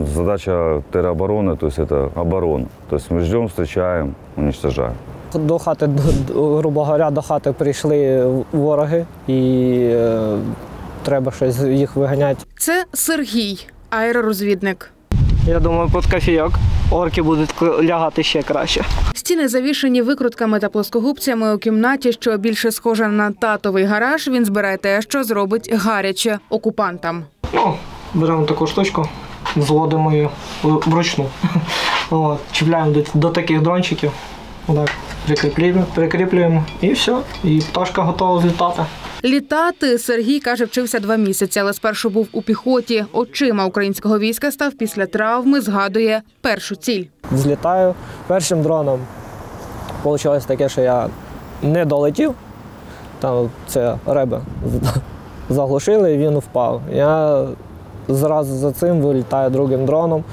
Задача теробороны, то есть это оборона. То есть мы ждем, встречаем, уничтожаем. До хати, д- д- грубо говоря, до хати прийшли вороги і е, треба щось їх виганяти. Це Сергій, аеророзвідник. Я думаю, під кофійок орки будуть лягати ще краще. Стіни завішені викрутками та плоскогубцями у кімнаті, що більше схожа на татовий гараж. Він збирає те, що зробить гаряче окупантам. Ну, беремо таку штучку, зводимо її вручну. От, чіпляємо до, до таких дрончиків. Отак, прикріплюємо, прикріплюємо і все. І пташка готова злітати. Літати Сергій каже, вчився два місяці, але спершу був у піхоті. Очима українського війська став після травми. Згадує першу ціль. Злітаю першим дроном. Получилось таке, що я не долетів. Там це реби заглушили, і він впав. Я зразу за цим вилітаю другим дроном.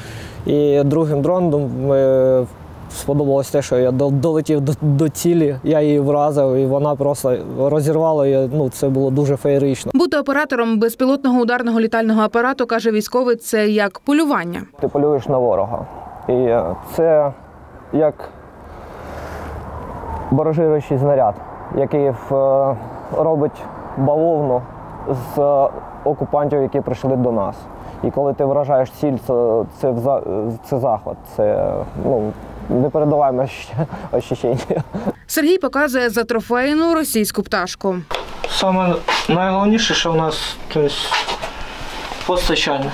І другим дроном е, сподобалось те, що я долетів до, до цілі, я її вразив, і вона просто розірвала. її. Ну, це було дуже феєрично. Бути оператором безпілотного ударного літального апарату каже військовий. Це як полювання. Ти полюєш на ворога. І це як баражируючий знаряд, який е, робить бавовну з е, окупантів, які прийшли до нас. І коли ти вражаєш ціль, це, це, це захват, це ну, непередаваємо ощущення. Сергій показує за трофейну російську пташку. Саме найголовніше, що в нас тобто, постачання.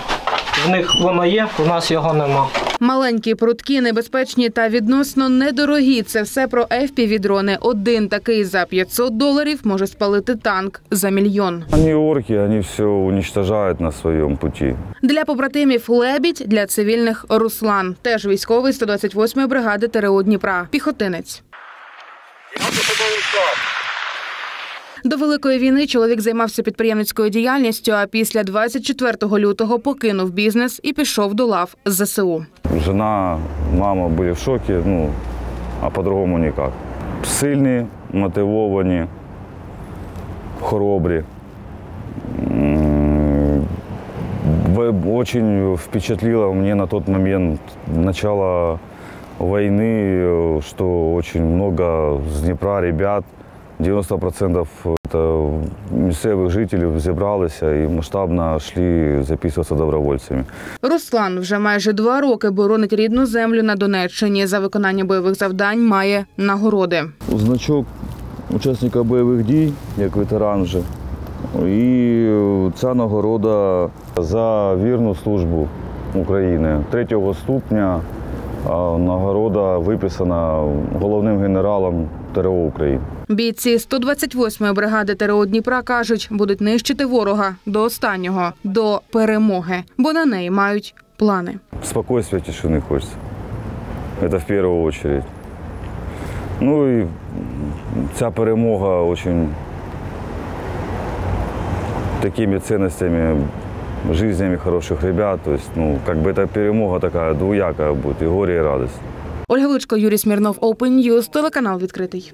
В них воно є, в нас його нема. Маленькі, прудкі, небезпечні та відносно недорогі. Це все про FPV-дрони. Один такий за 500 доларів може спалити танк за мільйон. Они орки, они все уничтожают на своем пути. Для побратимів лебідь, для цивільних Руслан. Теж військовий 128-ї бригади ТРО Дніпра. Піхотинець. До великої війни чоловік займався підприємницькою діяльністю. А після 24 лютого покинув бізнес і пішов до лав ЗСУ. Жена, мама были в шоке, ну, а по-другому никак. Сильні, мотивовані, хоробрі. М, в- Очень впечатлило мне на тот момент начало войны, э, что очень много с Днепра ребят, 90% это місцевих жителів зібралися і масштабно йшли записуватися добровольцями. Руслан вже майже два роки боронить рідну землю на Донеччині. За виконання бойових завдань має нагороди. значок учасника бойових дій, як ветеран вже. І ця нагорода за вірну службу України третього ступня. Нагорода виписана головним генералом ТРО України. Бійці 128-ї бригади ТРО Дніпра кажуть, будуть нищити ворога до останнього, до перемоги, бо на неї мають плани. Спокойствия, тишины хочется. Это в первую очередь. Ну і ця перемога очень такими ценностями, жизнями хороших ребят. То есть, ну, как бы эта перемога такая двуякая будет, и горе, и радость. Ольга Лучко, Юрій Смірнов, Open News, телеканал відкритий.